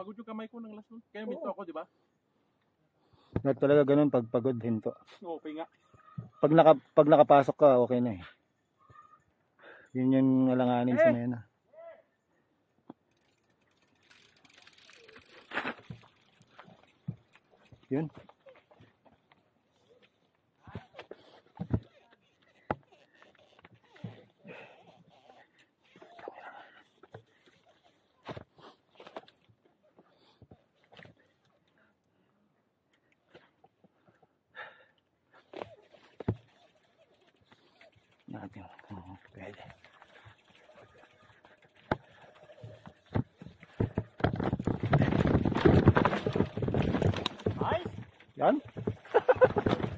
Pagod yung kamay ko ng last nun. Kaya minto ako, di ba? Not talaga ganun pag pagod hinto. Oo, pinga. Pag, naka, pag nakapasok ka, okay na eh. Yun yung alanganin sa nena. Yun. なでもこのぐらいで。Nein?